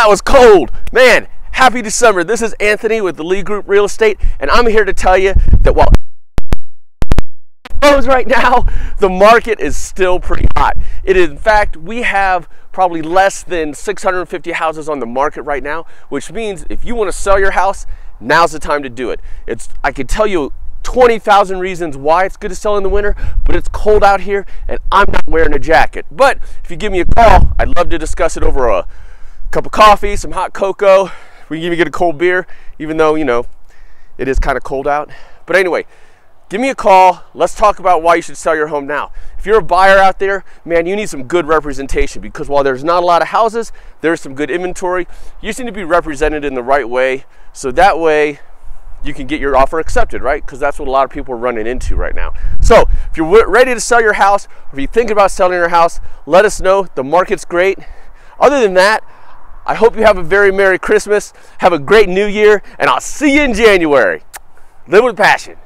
That was cold. Man, happy December. This is Anthony with the Lee Group Real Estate, and I'm here to tell you that while right now, the market is still pretty hot. It is, in fact, we have probably less than 650 houses on the market right now, which means if you want to sell your house, now's the time to do it. It's I can tell you 20,000 reasons why it's good to sell in the winter, but it's cold out here and I'm not wearing a jacket. But if you give me a call, I'd love to discuss it over a cup of coffee, some hot cocoa. We can even get a cold beer, even though, you know, it is kind of cold out. But anyway, give me a call. Let's talk about why you should sell your home now. If you're a buyer out there, man, you need some good representation because while there's not a lot of houses, there's some good inventory. You just need to be represented in the right way. So that way you can get your offer accepted, right? Because that's what a lot of people are running into right now. So if you're ready to sell your house, or if you're thinking about selling your house, let us know. The market's great. Other than that, I hope you have a very Merry Christmas, have a great New Year, and I'll see you in January. Live with passion.